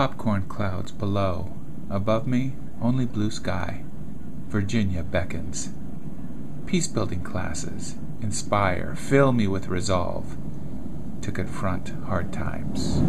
Popcorn clouds below, above me only blue sky. Virginia beckons. Peace building classes inspire, fill me with resolve to confront hard times.